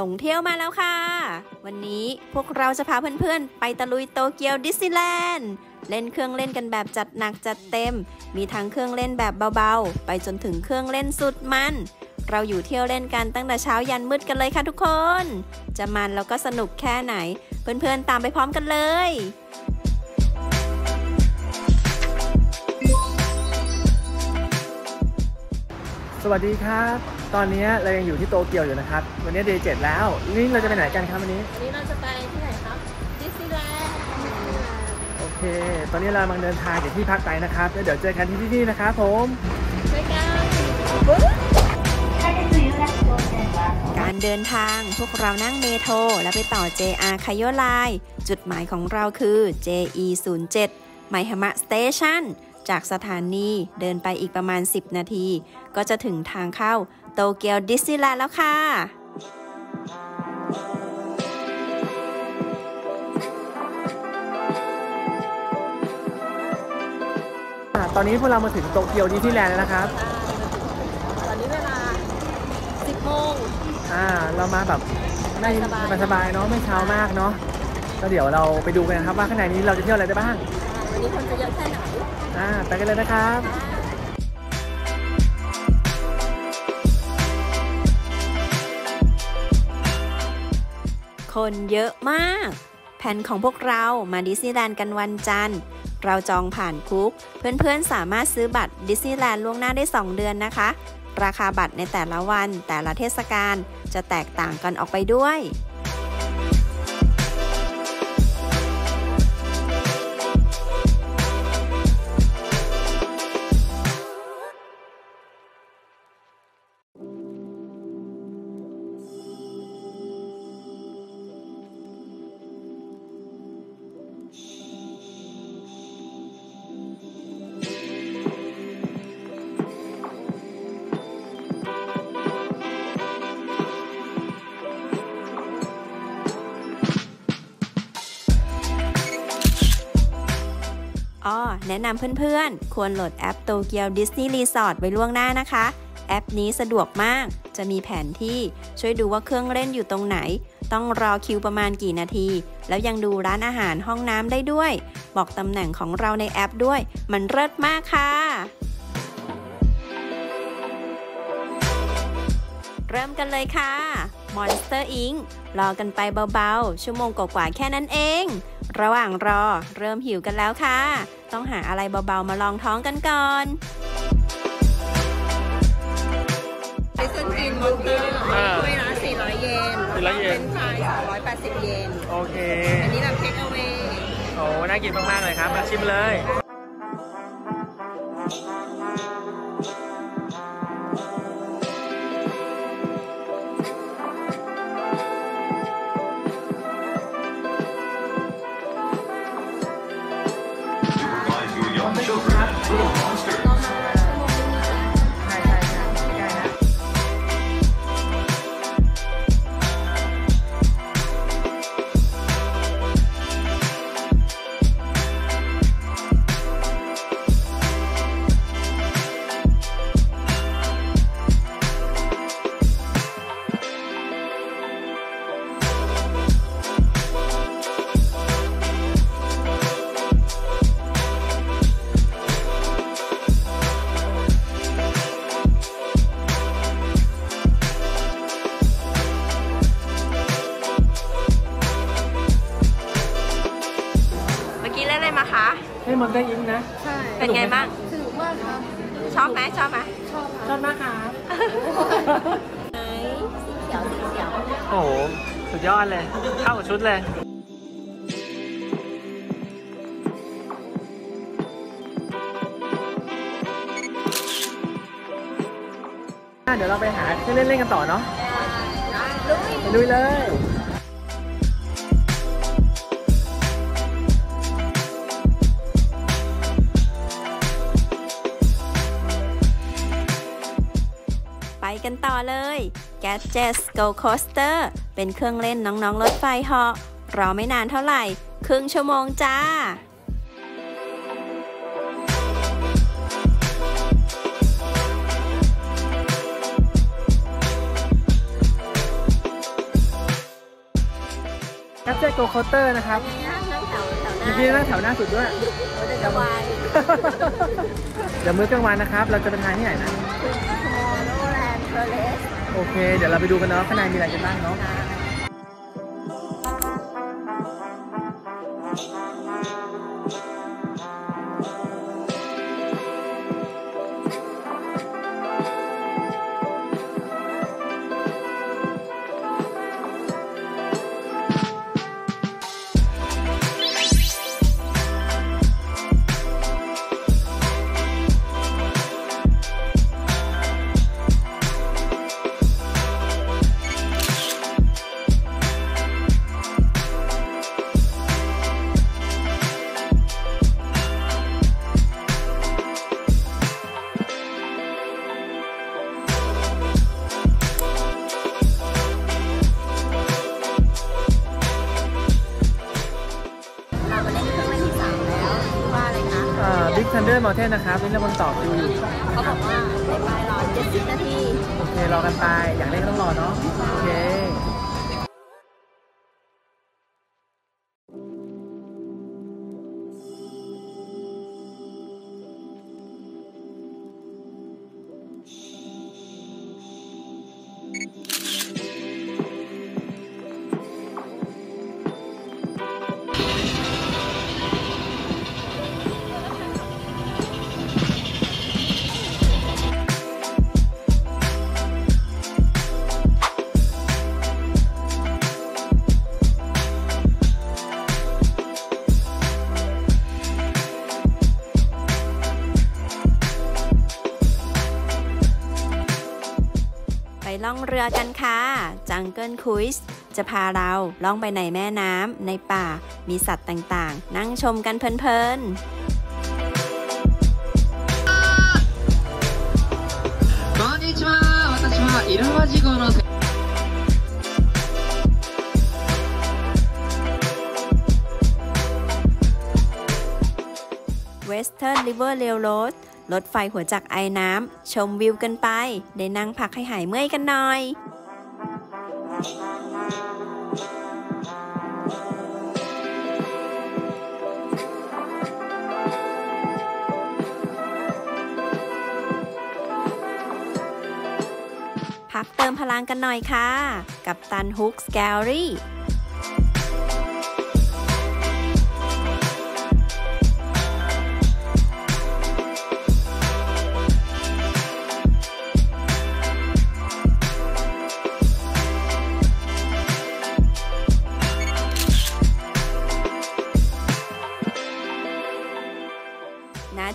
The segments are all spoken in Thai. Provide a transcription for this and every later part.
หลงเที่ยวมาแล้วค่ะ วันนี้พวกเราจะพาเพื่อนๆ ไปตะลุยโตเกียวดิสนีย์แลนด์ เล่นเครื่องเล่นกันแบบจัดหนักจัดเต็ม มีทั้งเครื่องเล่นแบบเบาๆ ไปจนถึงเครื่องเล่นสุดมัน เราอยู่เที่ยวเล่นกันตั้งแต่เช้ายันมืดกันเลยค่ะทุกคน จะมันแล้วก็สนุกแค่ไหน เพื่อนๆ ตามไปพร้อมกันเลยสวัสดีครับ ตอนนี้เรายังอยู่ที่โตเกียวอยู่นะครับ วันนี้เดย์เจ็ดแล้ว นี่เราจะไปไหนกันครับวันนี้ วันนี้เราจะไปที่ไหนครับดิสนีย์แลนด์โอเค ตอนนี้เรากำลังเดินทางจากที่พักไปนะครับแล้วเดี๋ยวเจอกันที่ที่นี่นะครับผมไปกันการเดินทางพวกเรานั่งเมโทรแล้วไปต่อ JR คายไลจุดหมายของเราคือ JE 0 7 ไมฮามะสเตชัน จากสถานีเดินไปอีกประมาณ 10 นาที ก็จะถึงทางเข้าโตเกียวดิสนีย์แลนด์แล้วค่ะอะตอนนี้พวกเรามาถึงโตเกียวดิสนีย์แลนด์แล้วนะครับ ตอนนี้เวลา 10โมงอ่า เรามาแบบไม่สบายๆสบายๆเนาะ ไม่เช้ามากเนาะแล้วเดี๋ยวเราไปดูกันนะครับว่าข้างในนี้เราจะเที่ยวอะไรได้บ้าง วันนี้คนจะเยอะแค่ไหนอ่าไปกันเลยนะครับคนเยอะมาก แผนของพวกเรามาดิสนีย์แลนด์กันวันจันทร์ เราจองผ่านคุก เพื่อนๆ สามารถซื้อบัตรดิสนีย์แลนด์ล่วงหน้าได้ 2 เดือนนะคะ ราคาบัตรในแต่ละวันแต่ละเทศกาลจะแตกต่างกันออกไปด้วย อ้อแนะนำเพื่อนๆ ควรโหลดแอป Tokyo Disney Resort ไว้ล่วงหน้านะคะ แอปนี้สะดวกมาก จะมีแผนที่ช่วยดูว่าเครื่องเล่นอยู่ตรงไหน ต้องรอคิวประมาณกี่นาที แล้วยังดูร้านอาหารห้องน้ำได้ด้วย บอกตำแหน่งของเราในแอปด้วย มันเลิศมากค่ะเริ่มกันเลยค่ะ Monster Inc. รอกันไปเบาๆ ชั่วโมงกว่าๆแค่นั้นเอง ระหว่างรอ เริ่มหิวกันแล้วค่ะ ต้องหาอะไรเบาๆมารองท้องกันก่อนไอศกรีม Monster อ่าถ้วยละ400 เยน400เยนเป็นไฟ280 เยน โอเค อันนี้แบบเทคเอา a y โอ้ น่ากินมากๆเลยครับ มาชิมเลย ให้ Monster Inc. นะ ใช่เป็นไงบ้างสนุกมากครับชอบไหมชอบไหมชอบชอบมากครับเขียวสีเขียวโอ้โหสุดยอดเลยเข้ากับชุดเลยอะเดี๋ยวเราไปหาเครื่องเล่นเล่นกันต่อเนาะไปลุยเลย กันต่อเลย Gadget Go Coaster เป็นเครื่องเล่นน้องๆ รถไฟเหาะรอไม่นานเท่าไหร่ ครึ่งชั่วโมงจ้าไป Gadget Go Coaster นะครับนั่งแถวแถวหน้ามีพี่นั่งแถวหน้าสุดด้วยจะวายเดี๋ยวมื้อกลางวันนะครับ เราจะไปทานที่ไหนนะ โอเค เดี๋ยวเราไปดูกันเนาะข้างในมีอะไรกันบ้างเนาะ ร์มอลเทนนะครับนี่เราบนต่อคิวอยู่เขาบอกว่าในปลายรอ70นาที โอเค รอกันไป อยากเล่นก็ต้องรอเนาะ โอเค เรือกันค่ะ จังเกิลคุยส์จะพาเราล่องไปในแม่น้ำในป่า มีสัตว์ต่างๆ นั่งชมกันเพลินๆ こんにちは私はイルマジ号のせ Western River Railroad ร รถไฟหัวจักไอน้ำ ชมวิวกันไป ได้นั่งพักให้หายเมื่อยกันหน่อย พักเติมพลังกันหน่อยค่ะ กับตันฮุกสแกลลี่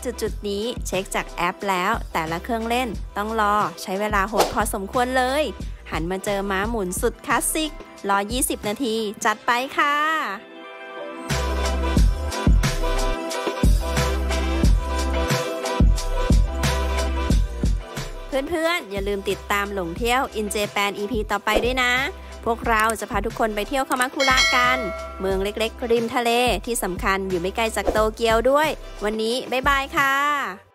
จุดๆนี้เช็คจากแอปแล้ว แต่ละเครื่องเล่นต้องรอใช้เวลาโหดพอสมควรเลย หันมาเจอม้าหมุนสุดคลาสสิกรอ 20 นาที จัดไปค่ะเพื่อนๆ อย่าลืมติดตามหลงเที่ยว In Japan EP ต่อไปด้วยนะ พวกเราจะพาทุกคนไปเที่ยวคามาคุระกัน เมืองเล็กๆริมทะเลที่สำคัญอยู่ไม่ไกลจากโตเกียวด้วย วันนี้ บ๊ายบายค่ะ